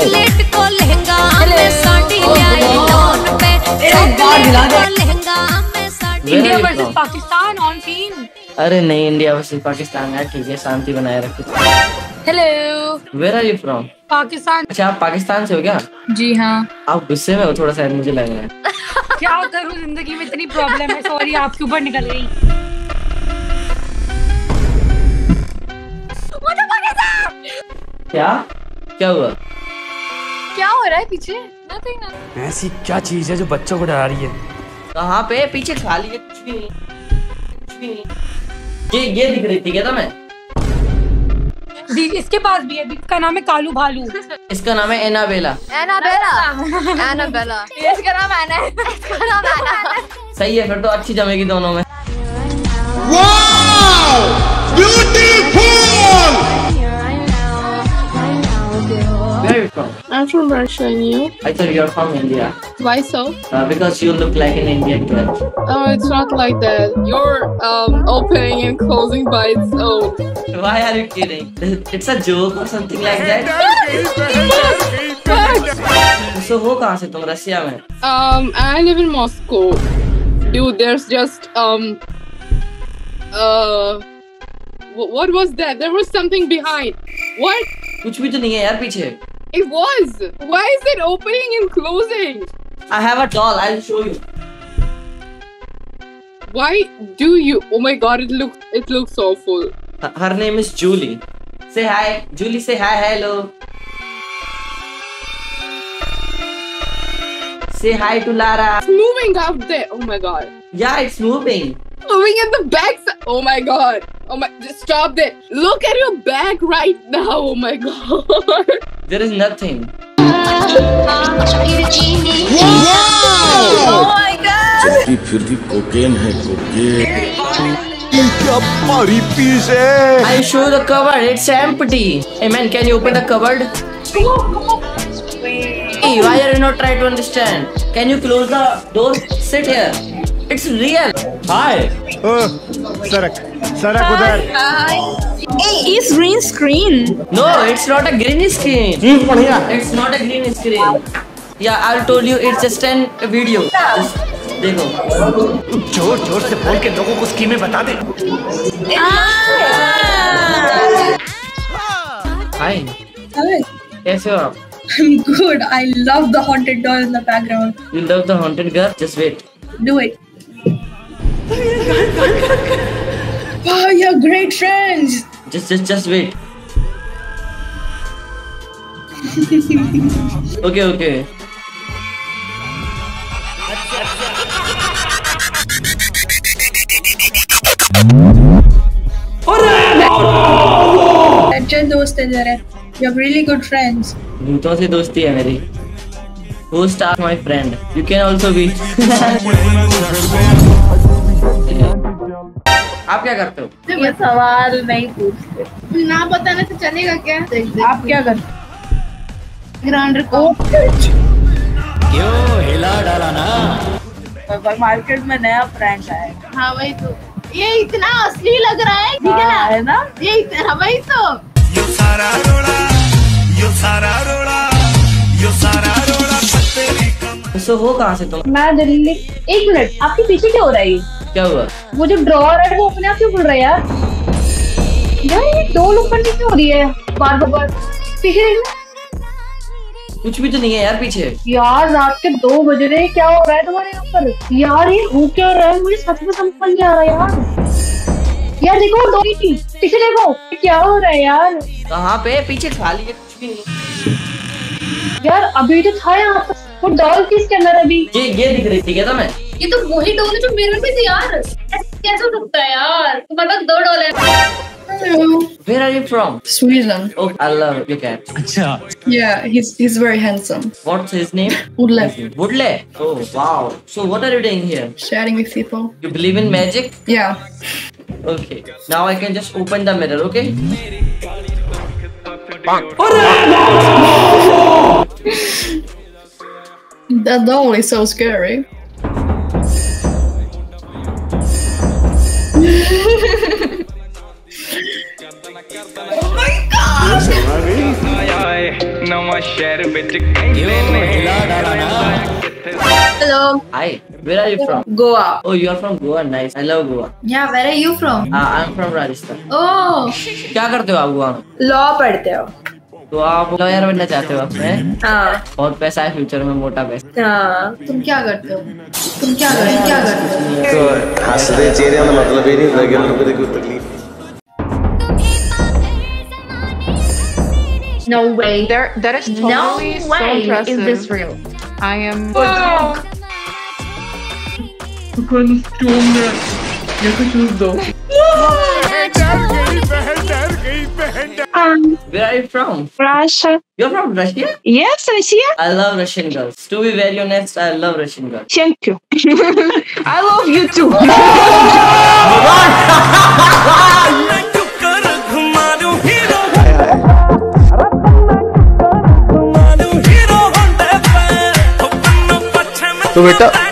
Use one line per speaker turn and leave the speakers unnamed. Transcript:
Chocolate को लहंगा में साड़ी लाई लोन पे चॉकलेट को लहंगा में
sari
India
versus
Pakistan on scene
अरे नहीं इंडिया वर्सेस पाकिस्तान यार ठीक है शांति बनाए रखो।
Hello
where are you from
Pakistan.
अच्छा आप पाकिस्तान से हो क्या?
जी हाँ।
आप गुस्से में हो थोड़ा सा मुझे लग रहा है।
क्या करूँ ज़िंदगी में इतनी प्रॉब्लम है सॉरी आपके ऊपर निकल गई।
क्या? क्या हुआ?
क्या हो रहा है पीछे? नथिंग
ऐसी क्या चीज़ है जो बच्चों को डरा रही है?
कहाँ पे? पीछे खाली है कुछ भी नहीं कुछ भी नहीं। ये ये दिख रही थी क्या तुम्हें?
दी इसके पास भी है। इसका नाम है कालू भालू।
इसका नाम है एनाबेला।
एनाबेला। एनाबेला। इसका नाम एना है इसका नाम एना है
सही है फिर तो अच्छी जमेगी दोनों में। Are
I'm from Russia and you?
I thought you're from India.
Why so?
Uh, because you look like an Indian girl.
Oh, it's not like that. You're um opening and closing by its own.
Why are you kidding? It's a joke or something like that. so हो कहाँ से तुम Russia में?
Um, I live in Moscow. Dude, there's just um uh wh- what was that? There was something behind. What?
कुछ भी तो नहीं है यार पीछे.
it was. Why is it opening and closing?
I have a doll. I'll show you.
Why do you? Oh my god, it looks it looks awful.
Her- name is Julie. Say hi. Julie, say hi. Hello. Say hi to Lara.
It's moving out there. Oh my god.
Yeah, it's moving.
Moving in the back. Oh my god. Oh my. Just stop it. Look at your back right now. Oh my god.
There is nothing.
चलती फिरती cocaine है cocaine
I'll show you the cupboard. It's empty. Hey man, can you open the cupboard? Hey, why are you not trying to understand? Can you close the door? Sit here. It's real. Hi.
सरक सरक उधर
It's green screen.
No, it's not a green screen. It's not a green screen. Yeah, I'll told you it's just an video. Just देखो
जोर जोर से बोल के लोगों को स्कीमें बता दे
हाय कैसे हो आप
I'm good. I love the haunted doll in the background.
You love the haunted girl? Just wait.
Do it. wow, you're great friends.
Just just just wait. okay, okay.
अच्छे दोस्त है जरा. You have really good friends.
भूतों से दोस्ती है मेरी Ghost are my friend. You can also be. आप क्या करते हो?
ये सवाल नहीं पूछते ना बताने से चलेगा क्या?
आप क्या करते
ग्राउंड को
क्यों हिला डाला ना?
मार्केट में नया ब्रांड आया
हाँ। वही तो। ये इतना असली लग रहा है ठीक है ना?
है ना?
ये इतना वही तो।
यो सारा रोड़ा यो सारा रोड़ा यो सारा रोड़ा
सो हो कहाँ से तुम?
मैं दिल्ली एक मिनट आपके पीछे क्या हो रहा है?
क्या हुआ?
वो जो ड्रॉर है वो अपने आप क्यों खुल रहा है यार? यार ये डोल ऊपर नीचे हो रही है? बार बार बार। पीछे देखना
कुछ भी तो नहीं है यार पीछे।
यार रात के दो बज रहे हैं, क्या हो रहा है तुम्हारे यहाँ पर? यार ये हो क्या रहा है? मुझे सच में समझ नहीं आ रहा यार। यार देखो दो थी पीछे देखो क्या हो रहा है यार?
कहाँ पे? पीछे खाली है कुछ भी नहीं।
यार अभी तो था यहाँ पर। वो डॉल किसके अंदर अभी?
ये ये दिख रही थी क्या तुम्हें?
ये तो वही डोल है जो मेरे में थी यार ऐसे कैसे हो सकता है यार तुम्हारे पास दो डोल है
Where are you from?
Sweden.
Oh, I love your cat.
अच्छा
Yeah, he's he's very handsome.
What's his name?
Udle.
Woodley. Oh, wow. So what are you doing here?
Sharing with people.
You believe in magic?
Yeah.
Okay. Now I can just open the mirror, okay?
That doll is so scary.
Hello.
Hi, where are you from?
Goa.
Oh, you are from Goa. Nice. I love Goa.
Yeah, where are you from?
Uh, I'm from Rajasthan.
Oh,
क्या करते हो आप गोवा में
law पढ़ते हो
तो आप lawyer बनना चाहते हो अपने
हाँ
बहुत पैसा है फ्यूचर में मोटा पैसा
हाँ तुम क्या करते हो तुम क्या करते क्या करते हो
हंसते चेहरे का मतलब ही नहीं होता कि हमको कोई तकलीफ
No way.
There, that is
No
totally so
way. Is
impressive.
this real?
I am.
Where are you from?
Russia.
You're from Russia?
Yes, Russia.
I love Russian girls. To be very honest, I love Russian girls.
Thank you. I love you too.
तो बेटा